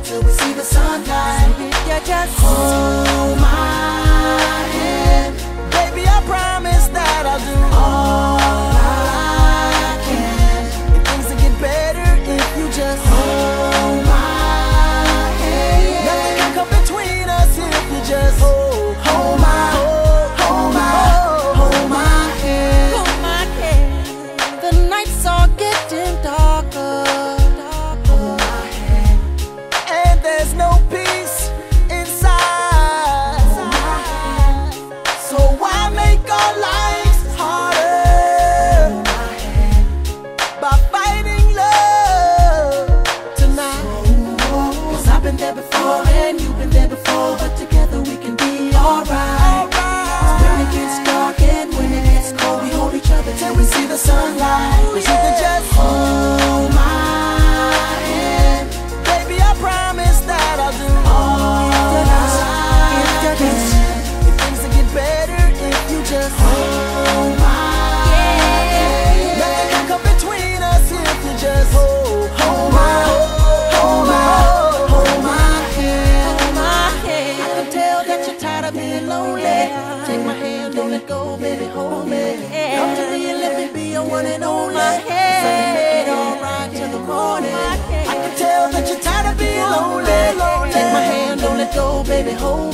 till we see the sunlight. Yeah, just hold. there before and you've been there before But together we can be alright. When it gets dark and when it gets cold We hold each other till we see the sunlight. Ooh, you can just hold my hand. Baby, I promise that I'll do all that I can. If things will get better if you just go, oh, baby, hold me. Come to me and let me be your one and only. Hand. So make it alright till the morning. I can tell that you're tired of being lonely. Take my hand, don't let go, baby, hold me.